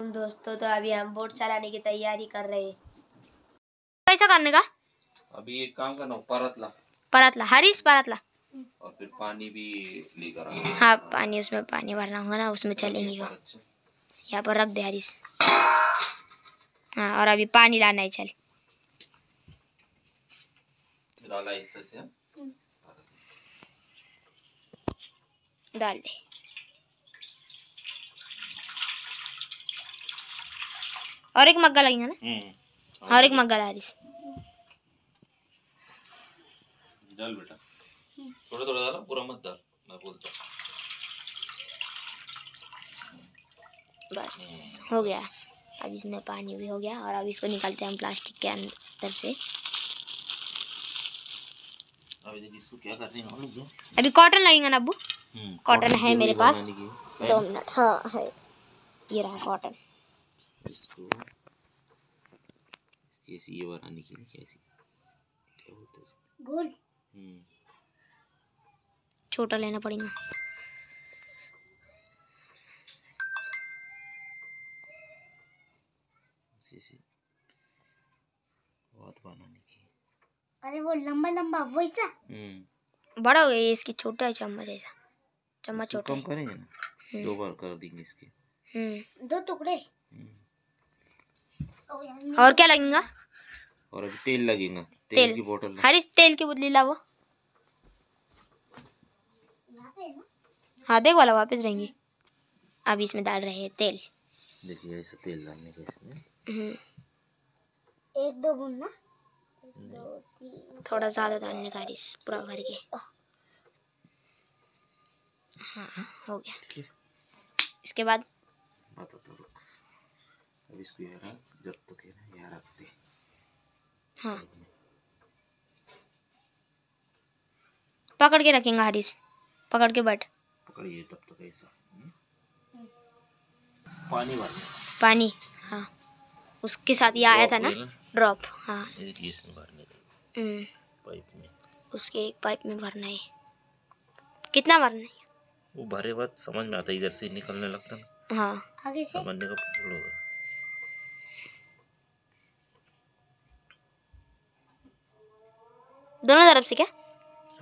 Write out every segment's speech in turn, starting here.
दोस्तों तो अभी हम बोट चलाने की तैयारी कर रहे हैं। कैसा करने का? अभी एक काम करना परतला। परातला हरीश परातला। और फिर पानी भी लेकर आना। हाँ पानी उसमें पानी भरना होगा ना उसमें चलेंगे। यहाँ पर रख दे हरीश। हाँ और अभी पानी लाना है चल। डाला इस तरह से। डाल दे। और एक मग्गा लगेगा ना। हम्म। और एक मग्गा ला हरीश डाल बेटा। थोड़ा थोड़ा डाला पूरा मत डाल मैं बोलता हूँ। बस हो गया। अब इसमें पानी भी हो गया और अब इसको निकालते हैं हम प्लास्टिक के अंदर से। अभी देखिए इसको क्या करने हैं मालूम क्या अभी कॉटन लगेगा ना अब्बू हम्म, कॉटन है मेरे पास। है दो मिनट हाँ है। ये रहा कॉटन। इसको इसकी ऐसी ये बनाने की नहीं कैसी क्या बोलते हैं इसको? गोल। हम्म। छोटा लेना पड़ेगा। ऐसी ऐसी बहुत बनाने की अरे वो लंबा लंबा वैसा। हम्म। बड़ा हो गया ये इसकी छोटा है चम्मच ऐसा। चम्मच छोटा कम करेंगे ना? दो बार कर देंगे इसके। हम्म। दो टुकड़े। हम्म। और क्या लगेगा? और अभी तेल लगेगा तेल, तेल। की बोतल ला। हरीश तेल की बदली ला वो। हाँ देख वाला वापस रहेंगी अब इसमें डाल रहे हैं तेल। देखिए ऐसा तेल डालने का इसमें। हम्म, एक दो बूंद ना। थोड़ा ज़्यादा डालने का हरीश पूरा भर के। हाँ हो गया। इसके बाद? तो अब इसको यार जब तक है। ना यहाँ रखते हैं हाँ पकड़ के रखेंगे हरीश। पकड़ के बैठ। पकड़िए तब तक ऐसा। पानी भर पानी हाँ। उसके साथ ये आया था ना? ड्रॉप हाँ ये इसमें भरने का हम्म, पाइप में। उसके एक पाइप में भरना है। कितना भरना है? वो भरे बाद समझ में आता है इधर से निकलने लगता ना। हाँ। आगे से? समझने का फूल होगा दोनों तरफ़ से क्या?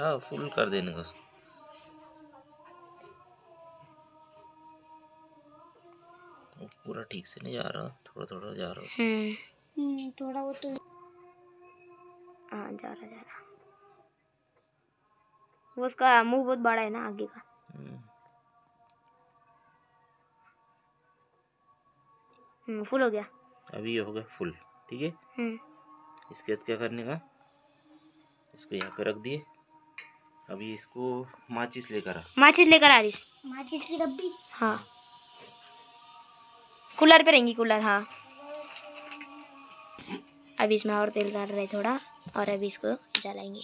हाँ फुल कर देने का उसको वो पूरा ठीक से नहीं जा रहा थोड़ा थोड़ा जा रहा हम्म। हम्म, थोड़ा वो तो हाँ जा रहा जा रहा। वो उसका मुँह बहुत बड़ा है ना आगे का। हम्म। हम्म फुल हो गया? अभी ये हो गया फुल ठीक है? हम्म। इसके बाद क्या करने का? इसको यहाँ पे रख दिए। अभी इसको माचिस लेकर आ। माचिस लेकर आ रही माचिस की डब्बी। हाँ। कूलर पे रहेंगी कूलर हाँ। अभी इसमें और तेल डाल रहे थोड़ा और अभी इसको जलाएँगे।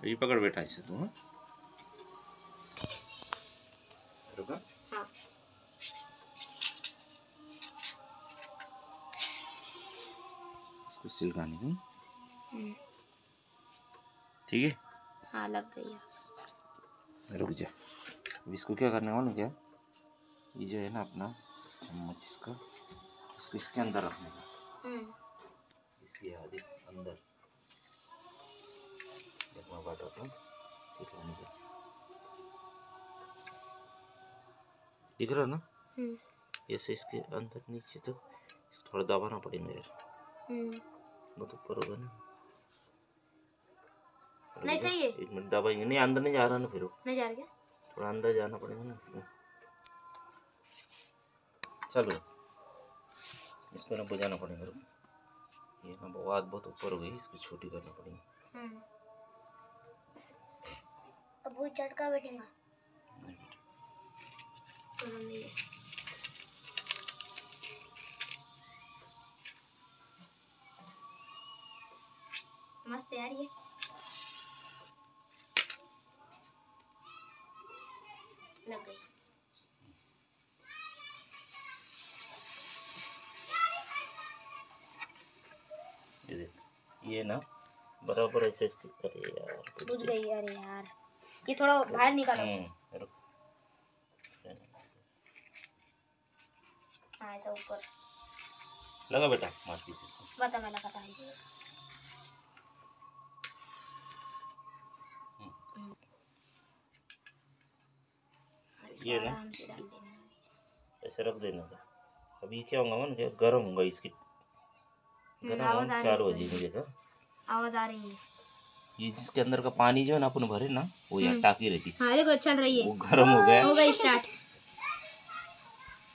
अभी पकड़ बेटा इसे तू हाँ। रुका। हाँ। इसको सिलकाने की। हम्म, ठीक है? हाँ लग गई है। रुक जा। अब इसको क्या करने वाला क्या? ये जो है ना अपना चम्मच इसका इसको इसके अंदर रखने का। हम्म, इसके आगे अंदर। देखना हूँ ठीक है मुझे दिख रहा ना? हम्म, ऐसे इसके अंदर नीचे तक थोड़ा दबाना पड़ेगा यार। हम्म। बहुत ऊपर होगा ना नहीं, सही है। एक मिनट दबाएँगे। नहीं अंदर नहीं जा रहा ना फिर नहीं जा रहा क्या? थोड़ा अंदर जाना पड़ेगा ना इसमें चलो। इसको ना बुझाना पड़ेगा रुक। ये ना बहुत बहुत ऊपर हो गई इसको छोटी करना पड़ेगी। हम्म, अब वो झटका बैठेगा। ये- मस्त यार ये। लग गई ये देख ये ना बराबर ऐसे इसके अरे यार बुझ गई अरे यार ये थोड़ा बाहर निकालो। हम्म, रुक। हाँ ऐसा ऊपर। लगा बेटा माचिस इसमें। बता मैं लगाता है ये ना? है। ऐसे रख देने का अभी क्या होगा ना क्या गर्म होगा इसकी। गर्म आवाज़ होगा हो रही है। जाएगी देखा आवाज़ आ रही है। ये जिसके अंदर का पानी जो है ना अपन भरे ना वो यहाँ टाकी रहती। हाँ देखो चल रही वो गर्म हो गया। हो गई स्टार्ट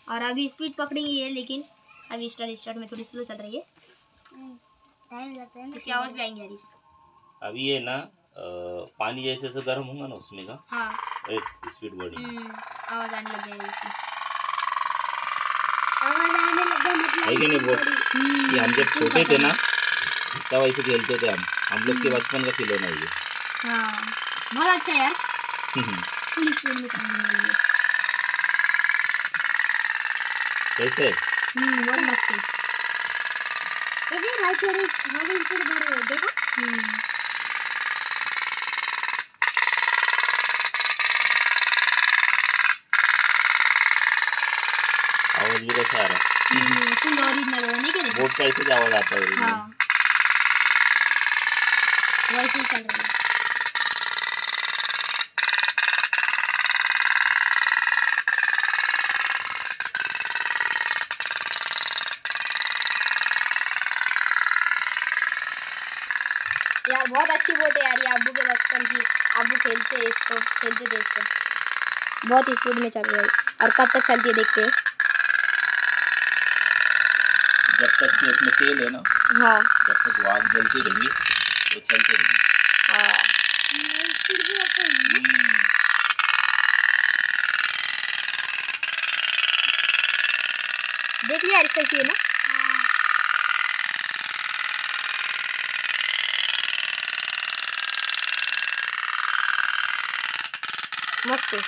और अभी स्पीड पकड़ेंगी ये लेकिन अभी स्टार्ट स्टार्ट में थोड़ी स्लो चल रही है। टाइम लगता है ना इसकी आवाज़ भी आएँगी अभी ये ना पानी जैसे जैसे गर्म होगा ना उसमें का हाँ। स्पीड बढ़ेगी। हम्म, आवाज़ आने लग जाएगी इसकी। आवाज़ आने लगा मतलब है कि नहीं वो? ये हम जब छोटे थे ना तब ऐसे खेलते थे हम। हम लोग के बचपन का खिलौना ये। हाँ। बहुत अच्छा यार। फुल स्पीड में चलने लगी कैसे? हम्म बहुत मस्त है। ये देख स्पीड बढ़ रही है हम्म। भी आता है। हाँ यार, बहुत अच्छी बोट है यार, ये अब्बू के बचपन की। अब्बू खेलते हैं इसको, खेलते इसको। बहुत स्पीड में चल रही है। और कब तक चलती है देखते हैं। जब तक कि उसमें तेल है ना हाँ। जब तक वो आग जलती रहेंगी वो चलते रहेंगी। हाँ है ना देख लिया यार इसका चाहिए ना? मस्त है।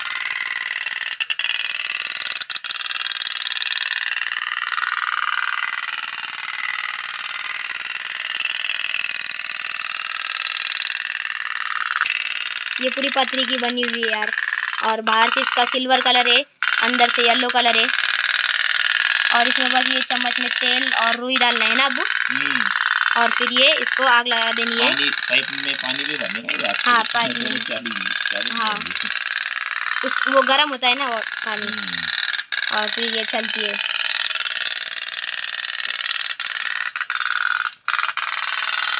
ये पूरी पथरी की बनी हुई है यार। और बाहर से इसका सिल्वर कलर है अंदर से येलो कलर है। और इसमें बस ये चम्मच में तेल और रुई डालना है ना अबू। हम्म, और फिर ये इसको आग लगा देनी है। पाइप में पानी भी भरने का याद हाँ, पाइप में। हाँ। उस वो गर्म होता है ना वो पानी। हम्म, और फिर ये चलती है।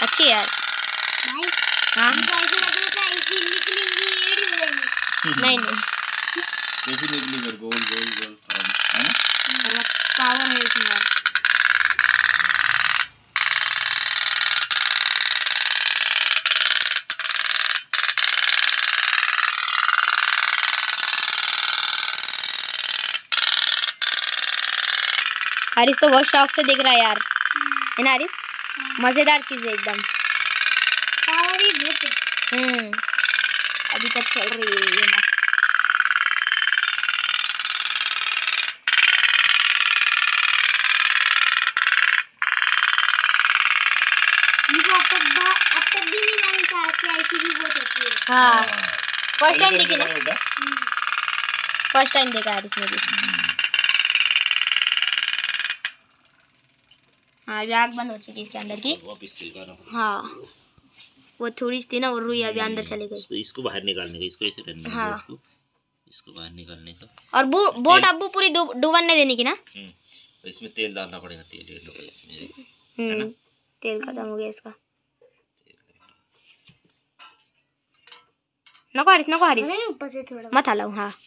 अच्छी यार। हाँ? हो नहीं नहीं। कैसी निकली फिर गोल गोल गोल है ना? पावर है इसमें। यार हारिस तो बहुत शौक से देख रहा है यार। है ना हारिस मज़ेदार चीज़ है एकदम। ही है हम्म अभी तक चल रही है ये मस्त है हाँ फ़र्स्ट टाइम देखी ना? फ़र्स्ट टाइम देखा हारिस ने भी हाँ आग बंद हो चुकी है इसके अंदर की हाँ वो थोड़ी सी थी ना वो रुई अभी अंदर चली गई। इसको इसको बाहर निकालने का इसको ऐसे करना है हाँ। बोट इसको बाहर निकालने का। और बो, बोट अब्बू पूरी डूब- डुबने देने की ना? हम्म, तो इसमें तेल डालना पड़ेगा तेल ये लो इसमें हम्म तेल खत्म हो गया इसका। नको हारिस नको हारिस ऊपर से थोड़ा। मत हलाओ हाँ।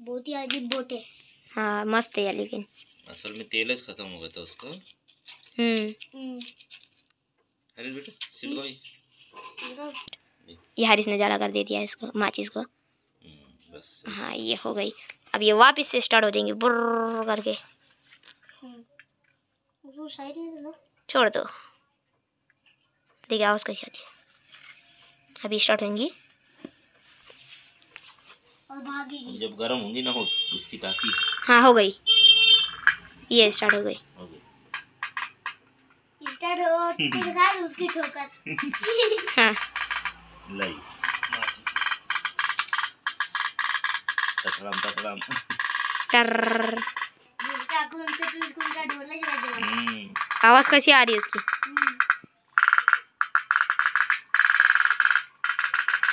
बहुत ही अजीब बोट है। हाँ मस्त है लेकिन। असल में तेल खत्म हो गया था उसका। हम्म बेटा सिल गई ये हारिस ने जला कर दे दिया इसको माचिस को हम्म, बस हाँ ये हो गई अब ये वापस से स्टार्ट हो जाएँगे बुर्र करके हम्म, छोड़ दो देखिए आवाज़ कैसी आती है अभी स्टार्ट होंगी जब गर्म होंगी ना हो उसकी टाकी हाँ हो गई ये स्टार्ट हो गई हो स्टार्ट हो के साथ उसकी ठोकर। हाँ। लाई माचिस टटरम टटरम टर जिसका खून से तू है। हम्म, आवाज़ कैसी आ रही है उसकी?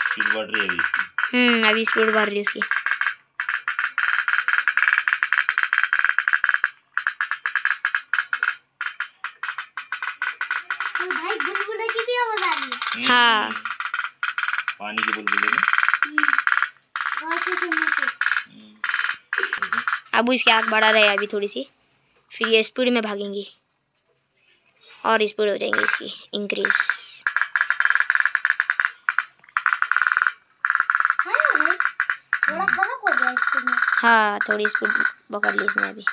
स्पीड बढ़ रही है अभी इसकी। हम्म अभी स्पीड बढ़ रही है उसकी। है। पानी के बुलबुले में अब इसकी आँख बढ़ा रहे अभी थोड़ी सी फिर ये स्पीड में भागेंगी। और स्पीड हो जाएँगी इसकी इंक्रीज है थोड़ा हो हाँ स्पीड पकड़ ली इसने अभी।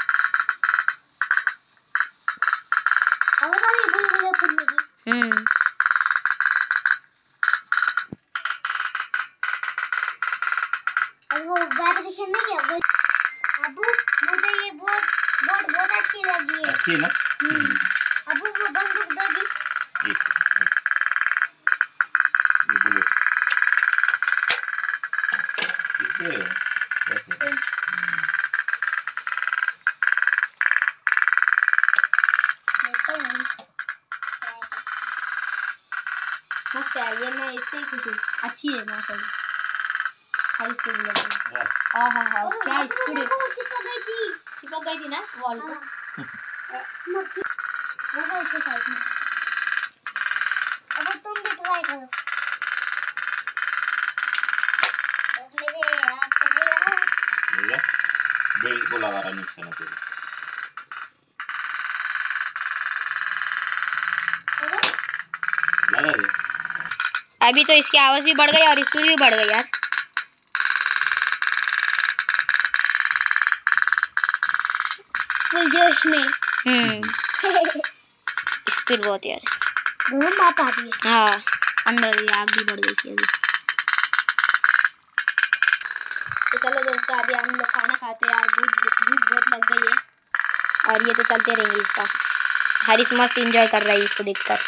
हम्म। मैं ही खुश अच्छी है हाई स्पीड लग रही है हाँ हाँ हाँ? क्या स्पीड चिपक गई थी। चिपक गई थी ना? वॉल हाँ। को मक्खी वो उसके साइड में। अब तुम भी ट्राई करो। से? बेल्ट को लगा रहा नीचे ना अभी तो इसकी आवाज़ भी बढ़ गई और स्पीड भी बढ़ गई यार। फुल जोश में हम्म। स्पीड बहुत यार। बात आ रही है। हाँ अंदर ये आग भी बढ़ गई इसकी अभी। तो चलो दोस्तों अभी हम लोग खाना खाते हैं यार भूख भूख बहुत लग गई है। और ये तो चलते रहेंगे इसका। हरीश मस्त इंजॉय कर रहा है इसको देखकर।